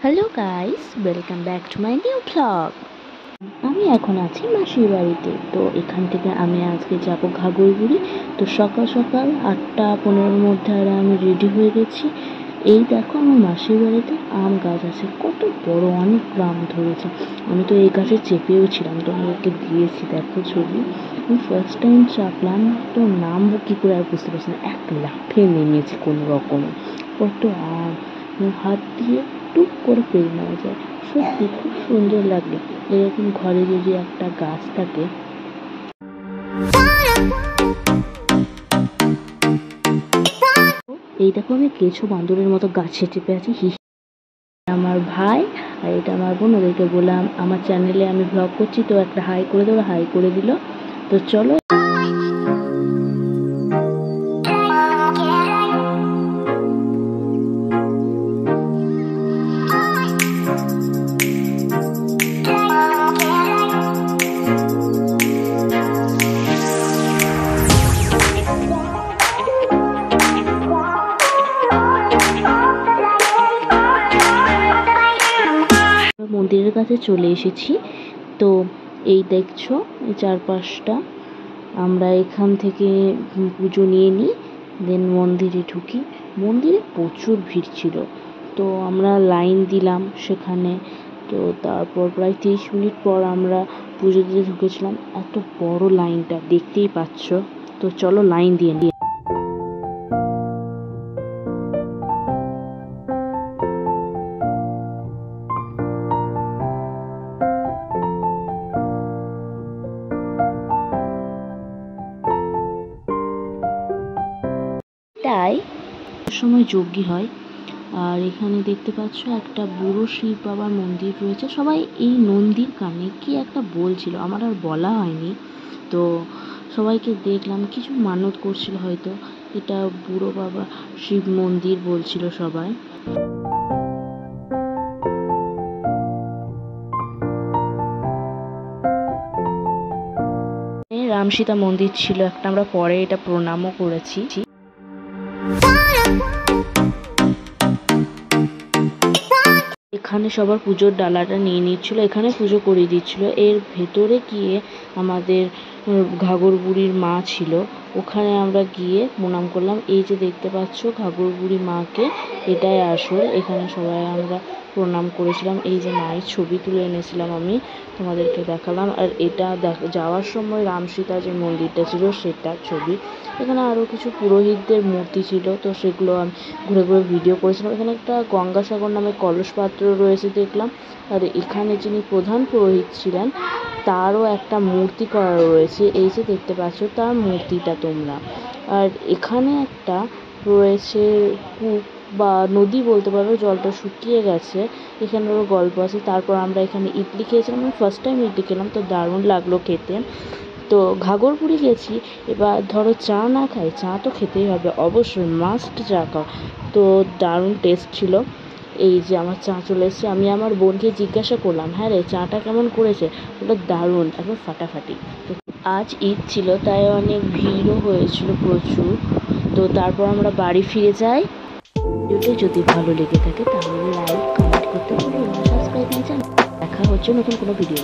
Hello guys welcome back to my new blog আমি এখন আছি মাসির বাড়িতে। তো এখান থেকে আমি আজকে যাব ঘাগরগুড়ি তো সকাল সকাল আটটা পনেরোর মধ্যে আর আমি রেডি হয়ে গেছি। এই দেখো আমার মাসির বাড়িতে আম গাছ আছে, কত বড়, অনেক আম ধরেছে। আমি তো এই গাছে চেপেও ছিলাম, তোমাদেরকে দিয়েছি, দেখো ছবি। আমি ফার্স্ট টাইম চাপলাম, তো নামবো কী করে আর বুঝতে পারছি না। এক লাফে নেমেছি কোনো রকমে। কত আম হাত দিয়ে টুক করে পেরে নেওয়া যায়। সত্যি খুব সুন্দর লাগল। এরকম ঘরে যদি একটা গাছ থাকে। এই দেখো আমি কেঁচো বান্দরের মতো গাছে চেপে আছি, হি আমার ভাই আর এটা আমার বোন, ওদেরকে বললাম, আমার চ্যানেলে আমি ভ্লগ করছি, তো একটা হাই করে দেবো হাই করে দিল। তো চলো মন্দিরের কাছে চলে এসেছি। তো এই দেখছ চারপাশটা। আমরা এখান থেকে পুজো নিয়ে নিই দেন মন্দিরে ঢুকি। মন্দিরে প্রচুর ভিড় ছিল। তো আমরা লাইন দিলাম সেখানে। তো তারপর প্রায় তিরিশ মিনিট পর আমরা পুজো দিতে ঢুকেছিলাম। এত বড় লাইনটা, দেখতেই পাচ্ছ। তো চলো লাইন দিয়ে নিই। তাই সময় যজ্ঞী হয়। আর এখানে দেখতে পাচ্ছ একটা বুড়ো শিব বাবার মন্দির রয়েছে। সবাই এই নন্দীর কানে কি একটা বলছিল আমার আর বলা হয়নি। তো সবাইকে দেখলাম কিছু মানত করছিল হয়তো। এটা বুড়ো বাবা শিব মন্দির বলছিল সবাই। রামসীতা মন্দির ছিল একটা আমরা পরে এটা প্রণামও করেছি। এখানে সবার পুজোর ডালাটা নিয়ে নিচ্ছিল, এখানে পুজো করিয়ে দিচ্ছিল। এর ভেতরে গিয়ে আমাদের ঘাঘর বুড়ির মা ছিল। ওখানে আমরা গিয়ে প্রণাম করলাম। এই যে দেখতে পাচ্ছ ঘাগর বুড়ি মাকে, এটাই আসল। এখানে সবাই আমরা প্রণাম করেছিলাম। এই যে মায়ের ছবি তুলে এনেছিলাম আমি, তোমাদেরকে দেখালাম। আর এটা যাওয়ার সময় রামসীতা যে মন্দিরটা ছিল, সেটার ছবি। এখানে আরও কিছু পুরোহিতদের মূর্তি ছিল, তো সেগুলো আমি ঘুরে ঘুরে ভিডিও করেছিলাম। এখানে একটা গঙ্গাসাগর নামে কলস পাত্র রয়েছে দেখলাম। আর এখানে যিনি প্রধান পুরোহিত ছিলেন, তারও একটা মূর্তি করা রয়েছে। এই যে দেখতে পাচ্ছ, তার মূর্তিটা তোমরা। আর এখানে একটা রয়েছে কূপ বা নদী বলতে পারো, জলটা শুকিয়ে গেছে। এখানেরও গল্প আছে। তারপর আমরা এখানে ইডলি খেয়েছিলাম। আমি ফার্স্ট টাইম ইডলি খেলাম, তো দারুণ লাগল খেতে। তো ঘাগরপুরি গেছি এবার ধরো চা না খাই, চা তো খেতেই হবে, অবশ্যই মাস্ট চা খাও। তো দারুণ টেস্ট ছিল। এই যে আমার চা চলে এসেছে। আমি আমার বোনকে জিজ্ঞাসা করলাম হ্যাঁ রে, চাটা কেমন করেছে? ওটা দারুণ। একদম ফাটাফাটি। আজ ঈদ ছিল, তাই অনেক ভিড়ও হয়েছিল প্রচুর। তো তারপর আমরা বাড়ি ফিরে যাই। ভিডিওটি যদি ভালো লেগে থাকে, তাহলে লাইক, কমেন্ট করতে ভুলবেন না। সাবস্ক্রাইব যান। দেখা হচ্ছে নতুন কোনো ভিডিও